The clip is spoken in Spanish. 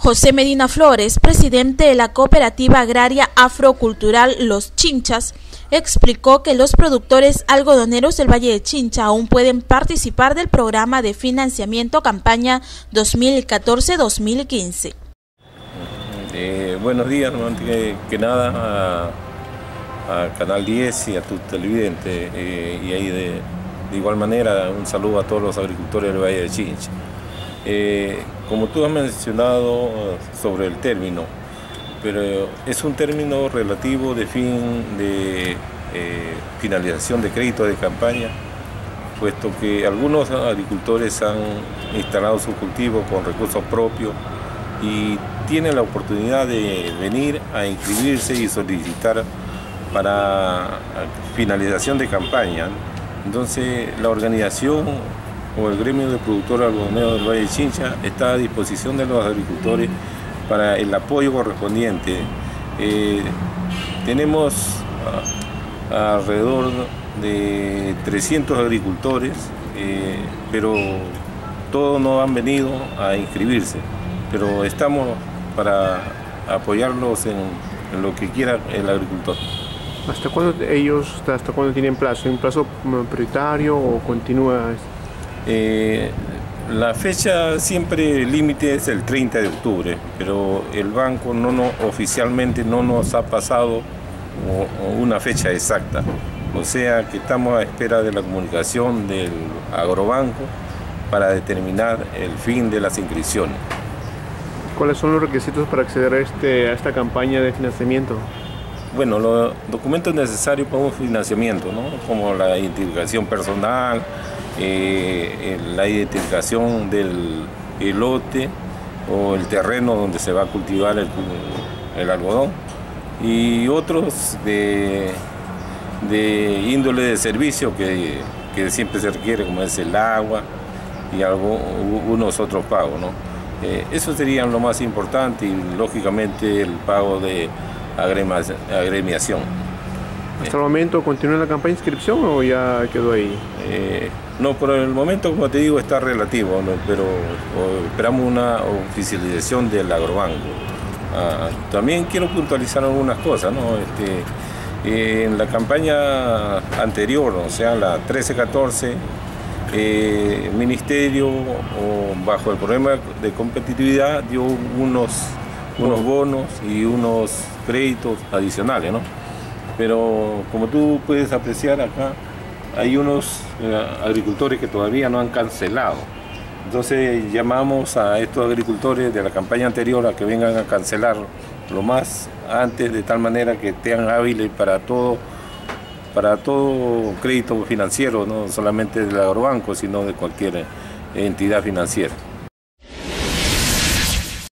José Medina Flores, presidente de la cooperativa agraria afrocultural Los Chinchas, explicó que los productores algodoneros del Valle de Chincha aún pueden participar del programa de financiamiento campaña 2014-2015. Eh, buenos días, que, que nada a, Canal 10 y a tu televidente eh, y ahí de, de, igual manera un saludo a todos los agricultores del Valle de Chincha. Eh, como tú has mencionado sobre el término, pero es un término relativo de fin de eh, finalización de crédito de campaña, puesto que algunos agricultores han instalado su cultivo con recursos propios y tienen la oportunidad de venir a inscribirse y solicitar para finalización de campaña. Entonces la organización o el gremio de productores algodoneros del Valle de Chincha está a disposición de los agricultores para el apoyo correspondiente. Eh, tenemos alrededor de 300 agricultores, eh, pero todos no han venido a inscribirse, pero estamos para apoyarlos en, lo que quiera el agricultor. ¿Hasta cuándo ellos, hasta cuándo tienen plazo? ¿Un plazo prioritario o continúa? Eh, la fecha siempre límite es el 30 de octubre, pero el banco no, no oficialmente no nos ha pasado una fecha exacta. O sea que estamos a espera de la comunicación del agrobanco para determinar el fin de las inscripciones. ¿Cuáles son los requisitos para acceder a, este, a esta campaña de financiamiento? Bueno, los documentos necesarios para un financiamiento, ¿no? como la identificación personal, eh, la identificación del lote o el terreno donde se va a cultivar el, algodón y otros de, índole de servicio que, siempre se requiere como es el agua y algo, unos otros pagos. ¿no? Eh, eso serían lo más importante y lógicamente el pago de agremiación. ¿Hasta el momento continúa la campaña de inscripción o ya quedó ahí? Eh, no, por el momento, como te digo, está relativo, pero esperamos una oficialización del agrobanco. Ah, también quiero puntualizar algunas cosas, ¿no? Este, en la campaña anterior, o sea, la 13-14, eh, el ministerio, bajo el problema de competitividad, dio unos, unos bonos y unos créditos adicionales, ¿no? Pero como tú puedes apreciar acá, hay unos eh, agricultores que todavía no han cancelado. Entonces llamamos a estos agricultores de la campaña anterior a que vengan a cancelar lo más antes, de tal manera que estén hábiles para todo, para todo crédito financiero, no solamente del agrobanco, sino de cualquier entidad financiera.